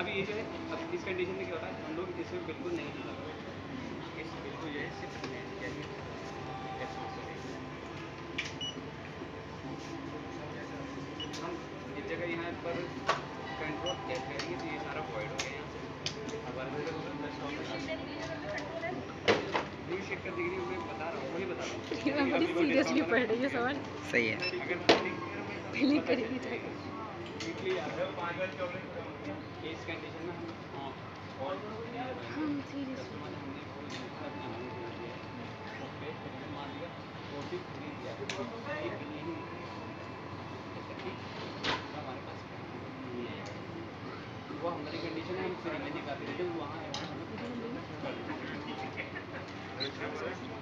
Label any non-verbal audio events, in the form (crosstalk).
अभी ये जो है अब इस कंडीशन में क्या होता है हम लोग इसे बिल्कुल नहीं हिला इस बिल्कुल जो है सिर्फ़ यानी हम इस जगह यहाँ पर कंट्रोल क्या करेंगे तो ये सारा वॉइड हो गया यहाँ से। मैं बता रहा हूँ वही बता रहा हूँ। (laughs) बड़ी सीरियसली पढ़ रही हूँ सवाल। सही है। अगर पहले करेगी जाके वीकली इस कंडीशन में हम हाँ, और हम सीरियस कस्टमर हमने बहुत अच्छा अपना नाम दिया है ओके फिर मान लिया वो भी फ्री दिया ये भी नहीं जैसे कि हमारे पास क्या है। वो हमारी कंडीशन है हम फ्री में दिखाते हैं है वहाँ हैं।